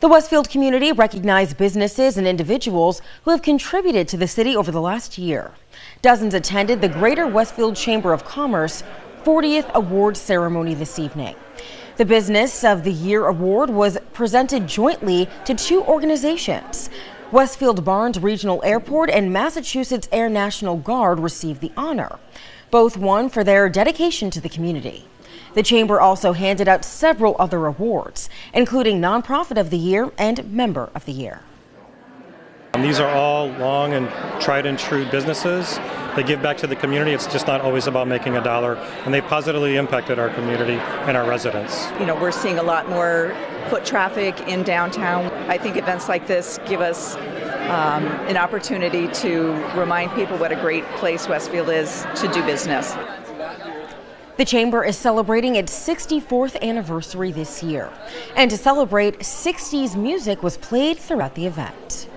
The Westfield community recognized businesses and individuals who have contributed to the city over the last year. Dozens attended the Greater Westfield Chamber of Commerce 40th award ceremony this evening. The Business of the Year award was presented jointly to two organizations. Westfield Barnes Regional Airport and Massachusetts Air National Guard received the honor. Both won for their dedication to the community. The Chamber also handed out several other awards, including Nonprofit of the Year and Member of the Year. These are all long and tried and true businesses. They give back to the community. It's just not always about making a dollar, and they positively impacted our community and our residents. You know, we're seeing a lot more foot traffic in downtown. I think events like this give us um, an opportunity to remind people what a great place Westfield is to do business. The Chamber is celebrating its 64th anniversary this year. And to celebrate, 60s music was played throughout the event.